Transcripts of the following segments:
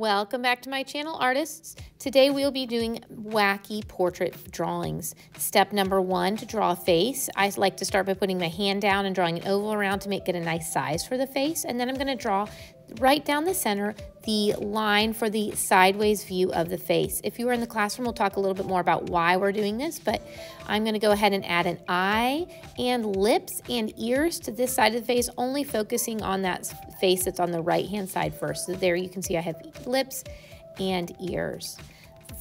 Welcome back to my channel, artists. Today we'll be doing wacky portrait drawings. Step number one, to draw a face. I like to start by putting my hand down and drawing an oval around to make it a nice size for the face. And then I'm gonna draw right down the center the line for the sideways view of the face. If you were in the classroom, we'll talk a little bit more about why we're doing this, but I'm gonna go ahead and add an eye and lips and ears to this side of the face, only focusing on that face that's on the right-hand side first. So there you can see I have lips and ears.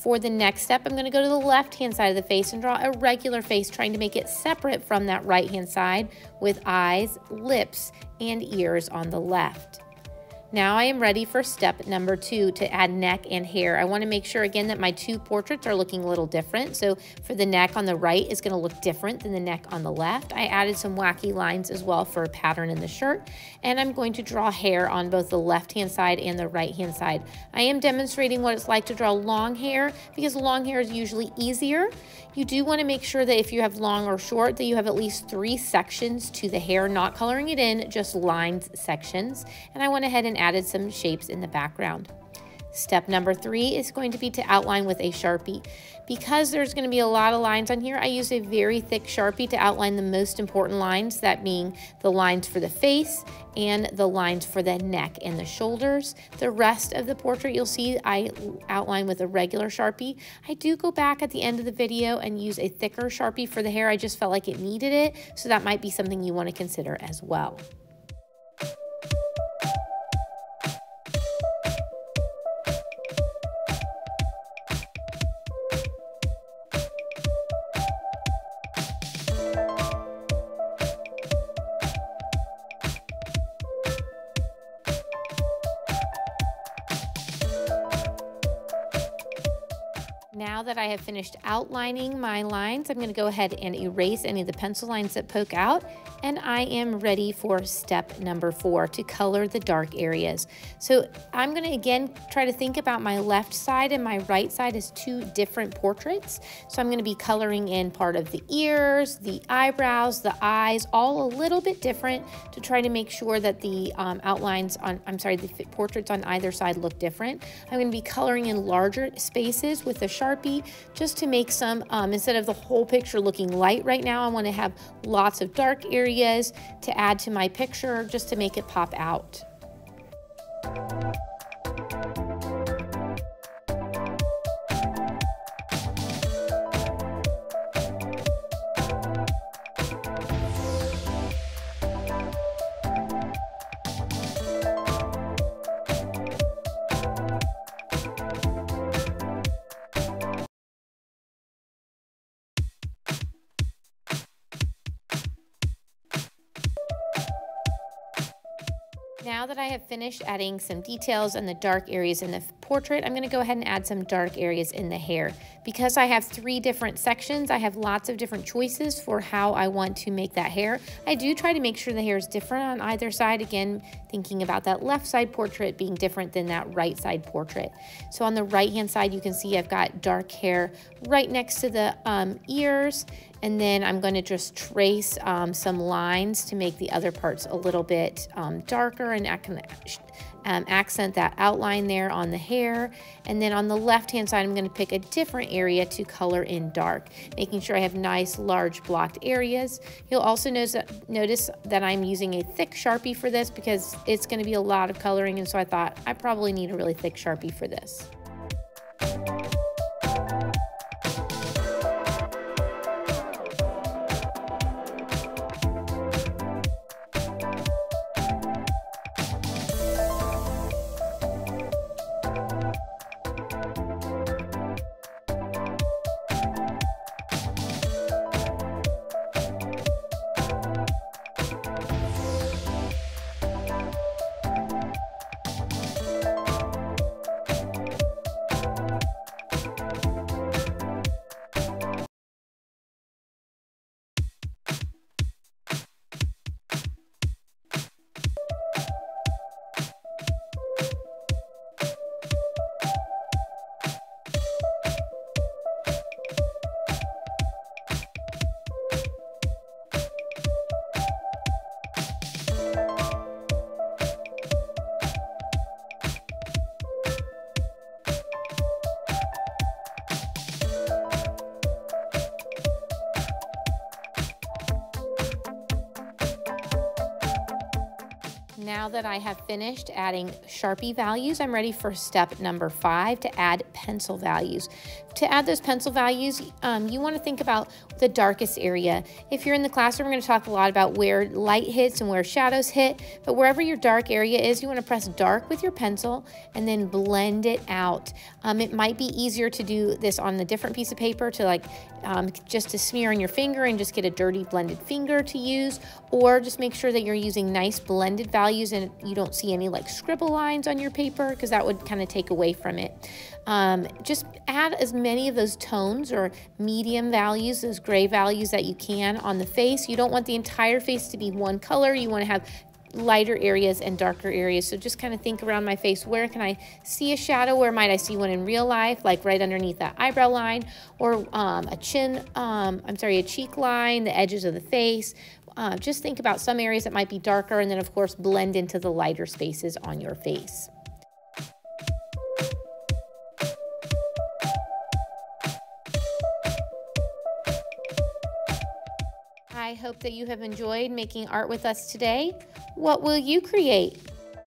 For the next step, I'm gonna go to the left-hand side of the face and draw a regular face, trying to make it separate from that right-hand side with eyes, lips, and ears on the left. Now I am ready for step number two to add neck and hair. I wanna make sure again that my two portraits are looking a little different. So for the neck on the right is gonna look different than the neck on the left. I added some wacky lines as well for a pattern in the shirt. And I'm going to draw hair on both the left-hand side and the right-hand side. I am demonstrating what it's like to draw long hair because long hair is usually easier. You do wanna make sure that if you have long or short that you have at least three sections to the hair, not coloring it in, just lines sections. And I went ahead and added some shapes in the background. Step number three is going to be to outline with a Sharpie. Because there's going to be a lot of lines on here, I use a very thick Sharpie to outline the most important lines, that being the lines for the face and the lines for the neck and the shoulders. The rest of the portrait you'll see I outline with a regular Sharpie. I do go back at the end of the video and use a thicker Sharpie for the hair. I just felt like it needed it, so that might be something you want to consider as well. Now that I have finished outlining my lines, I'm going to go ahead and erase any of the pencil lines that poke out and I am ready for step number four to color the dark areas. So I'm gonna again try to think about my left side and my right side as two different portraits. So I'm gonna be coloring in part of the ears, the eyebrows, the eyes, all a little bit different to try to make sure that the um, outlines on, I'm sorry, the portraits on either side look different. I'm gonna be coloring in larger spaces with a Sharpie just to make some, um, instead of the whole picture looking light right now, I wanna have lots of dark areas areas to add to my picture just to make it pop out. Now that I have finished adding some details and the dark areas in the portrait, I'm gonna go ahead and add some dark areas in the hair. Because I have three different sections, I have lots of different choices for how I want to make that hair. I do try to make sure the hair is different on either side. Again, thinking about that left side portrait being different than that right side portrait. So on the right hand side, you can see I've got dark hair right next to the um, ears and then I'm going to just trace um, some lines to make the other parts a little bit um, darker and um, accent that outline there on the hair. And then on the left-hand side, I'm going to pick a different area to color in dark, making sure I have nice, large blocked areas. You'll also notice notice that I'm using a thick Sharpie for this because it's going to be a lot of coloring. And so I thought I probably need a really thick Sharpie for this. Now that I have finished adding Sharpie values, I'm ready for step number five to add pencil values. To add those pencil values, um, you want to think about the darkest area. If you're in the classroom, we're going to talk a lot about where light hits and where shadows hit, but wherever your dark area is, you want to press dark with your pencil and then blend it out. Um, it might be easier to do this on a different piece of paper to like um, just to smear on your finger and just get a dirty blended finger to use, or just make sure that you're using nice blended values and you don't see any like scribble lines on your paper because that would kind of take away from it. Um, just add as many of those tones or medium values, those gray values that you can on the face. You don't want the entire face to be one color. You want to have lighter areas and darker areas. So just kind of think around my face, where can I see a shadow? Where might I see one in real life, like right underneath that eyebrow line or um, a chin, um, I'm sorry, a cheek line, the edges of the face. Uh, just think about some areas that might be darker and then of course blend into the lighter spaces on your face. I hope that you have enjoyed making art with us today. What will you create?